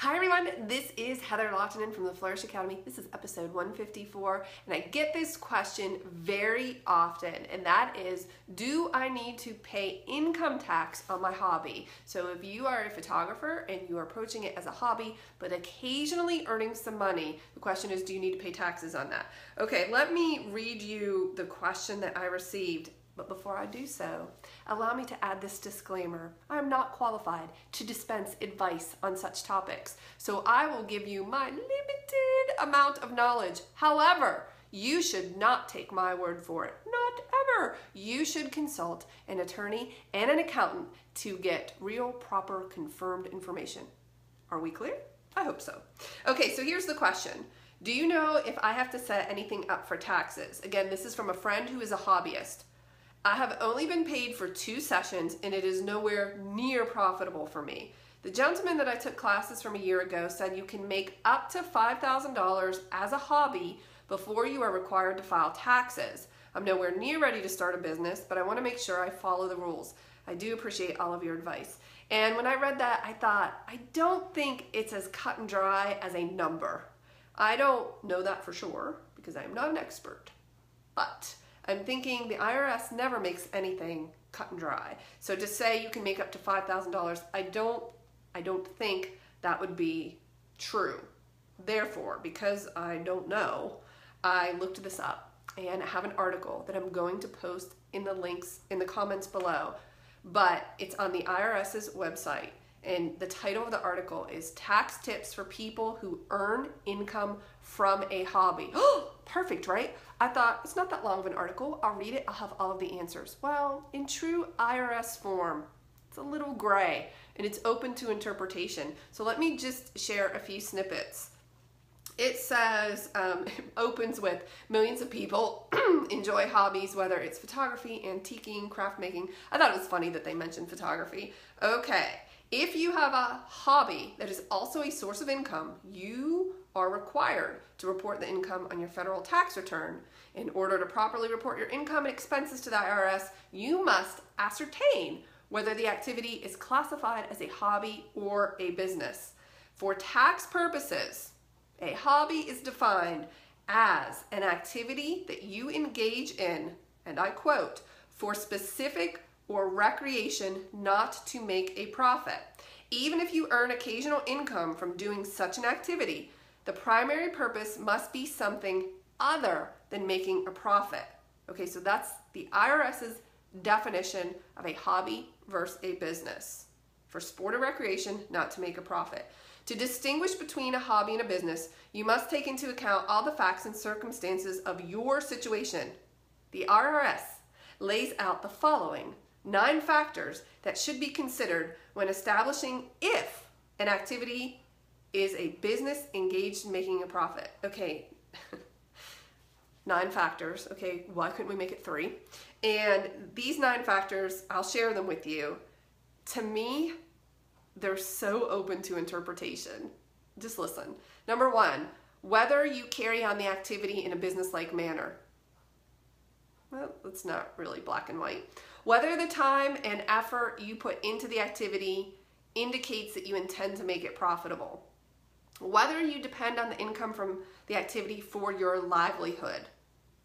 Hi everyone, this is Heather Lahtinen from the Flourish Academy. This is episode 154, and I get this question very often, and that is Do I need to pay income tax on my hobby? So, if you are a photographer and you are approaching it as a hobby, but occasionally earning some money, the question is Do you need to pay taxes on that? Okay, let me read you the question that I received but before I do so, allow me to add this disclaimer. I am not qualified to dispense advice on such topics, so I will give you my limited amount of knowledge. However, you should not take my word for it. Not ever. You should consult an attorney and an accountant to get real, proper, confirmed information. Are we clear? I hope so. Okay, so here's the question. Do you know if I have to set anything up for taxes? Again, this is from a friend who is a hobbyist. I have only been paid for two sessions and it is nowhere near profitable for me. The gentleman that I took classes from a year ago said you can make up to $5,000 as a hobby before you are required to file taxes. I'm nowhere near ready to start a business, but I want to make sure I follow the rules. I do appreciate all of your advice. And when I read that, I thought, I don't think it's as cut and dry as a number. I don't know that for sure because I am not an expert. But I'm thinking the IRS never makes anything cut and dry. So to say you can make up to $5,000, I don't I don't think that would be true. Therefore, because I don't know, I looked this up and I have an article that I'm going to post in the links in the comments below. But it's on the IRS's website and the title of the article is Tax Tips for People Who Earn Income from a Hobby. Perfect, right? I thought it's not that long of an article. I'll read it, I'll have all of the answers. Well, in true IRS form, it's a little gray and it's open to interpretation. So let me just share a few snippets. It says, um, it opens with millions of people enjoy hobbies, whether it's photography, antiquing, craft making. I thought it was funny that they mentioned photography. Okay, if you have a hobby that is also a source of income, you are required to report the income on your federal tax return. In order to properly report your income and expenses to the IRS, you must ascertain whether the activity is classified as a hobby or a business. For tax purposes, a hobby is defined as an activity that you engage in, and I quote, for specific or recreation not to make a profit. Even if you earn occasional income from doing such an activity, the primary purpose must be something other than making a profit. Okay, so that's the IRS's definition of a hobby versus a business. For sport or recreation, not to make a profit. To distinguish between a hobby and a business, you must take into account all the facts and circumstances of your situation. The IRS lays out the following nine factors that should be considered when establishing if an activity is a business engaged in making a profit. Okay, nine factors. Okay, why couldn't we make it three? And these nine factors, I'll share them with you. To me, they're so open to interpretation. Just listen. Number one, whether you carry on the activity in a business like manner. It's not really black and white. Whether the time and effort you put into the activity indicates that you intend to make it profitable. Whether you depend on the income from the activity for your livelihood.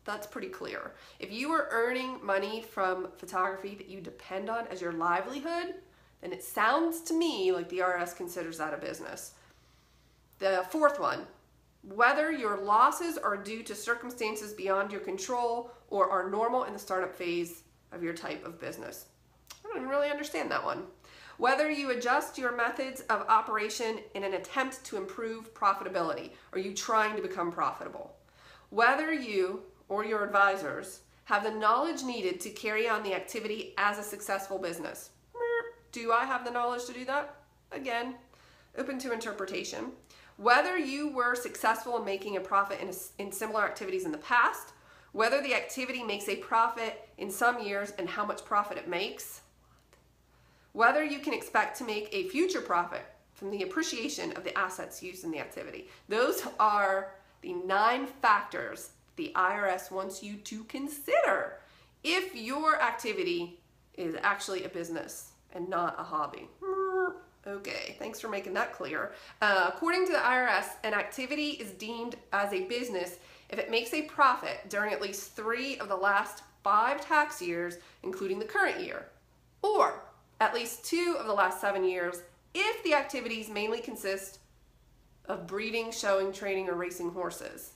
That's pretty clear. If you are earning money from photography that you depend on as your livelihood, then it sounds to me like the RS considers that a business. The fourth one, whether your losses are due to circumstances beyond your control or are normal in the startup phase of your type of business. I don't really understand that one. Whether you adjust your methods of operation in an attempt to improve profitability. Are you trying to become profitable? Whether you or your advisors have the knowledge needed to carry on the activity as a successful business. Do I have the knowledge to do that? Again, open to interpretation. Whether you were successful in making a profit in, a, in similar activities in the past, whether the activity makes a profit in some years and how much profit it makes, whether you can expect to make a future profit from the appreciation of the assets used in the activity. Those are the nine factors the IRS wants you to consider if your activity is actually a business and not a hobby. Okay, thanks for making that clear. Uh, according to the IRS, an activity is deemed as a business if it makes a profit during at least three of the last five tax years, including the current year, or at least two of the last seven years if the activities mainly consist of breeding, showing, training, or racing horses.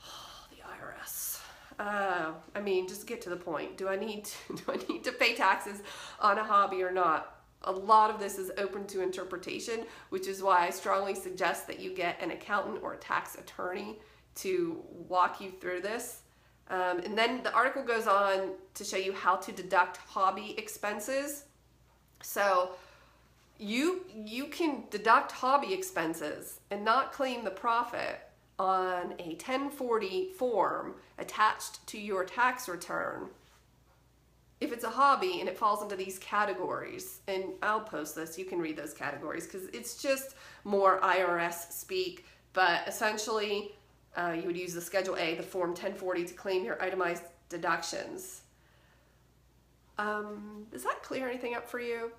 the IRS. Uh, I mean, just get to the point. Do I need to, do I need to pay taxes on a hobby or not? A lot of this is open to interpretation, which is why I strongly suggest that you get an accountant or a tax attorney to walk you through this. Um, and then the article goes on to show you how to deduct hobby expenses. So you you can deduct hobby expenses and not claim the profit on a 1040 form attached to your tax return if it's a hobby and it falls into these categories, and I'll post this, you can read those categories because it's just more IRS speak, but essentially uh, you would use the Schedule A, the Form 1040, to claim your itemized deductions. Um, does that clear anything up for you?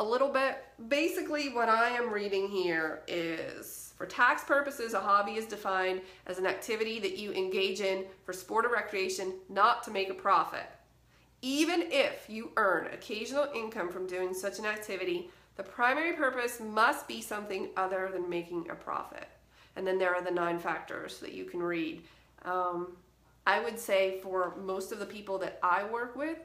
A little bit. Basically, what I am reading here is for tax purposes, a hobby is defined as an activity that you engage in for sport or recreation, not to make a profit. Even if you earn occasional income from doing such an activity, the primary purpose must be something other than making a profit. And then there are the nine factors that you can read. Um, I would say for most of the people that I work with,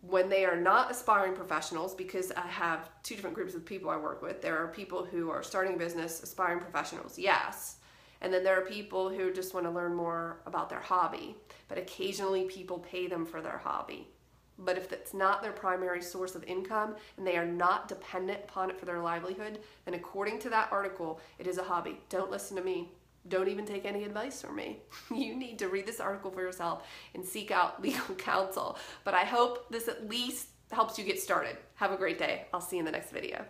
when they are not aspiring professionals, because I have two different groups of people I work with, there are people who are starting a business, aspiring professionals, yes. And then there are people who just want to learn more about their hobby, but occasionally people pay them for their hobby. But if it's not their primary source of income and they are not dependent upon it for their livelihood, then according to that article, it is a hobby. Don't listen to me. Don't even take any advice from me. You need to read this article for yourself and seek out legal counsel. But I hope this at least helps you get started. Have a great day. I'll see you in the next video.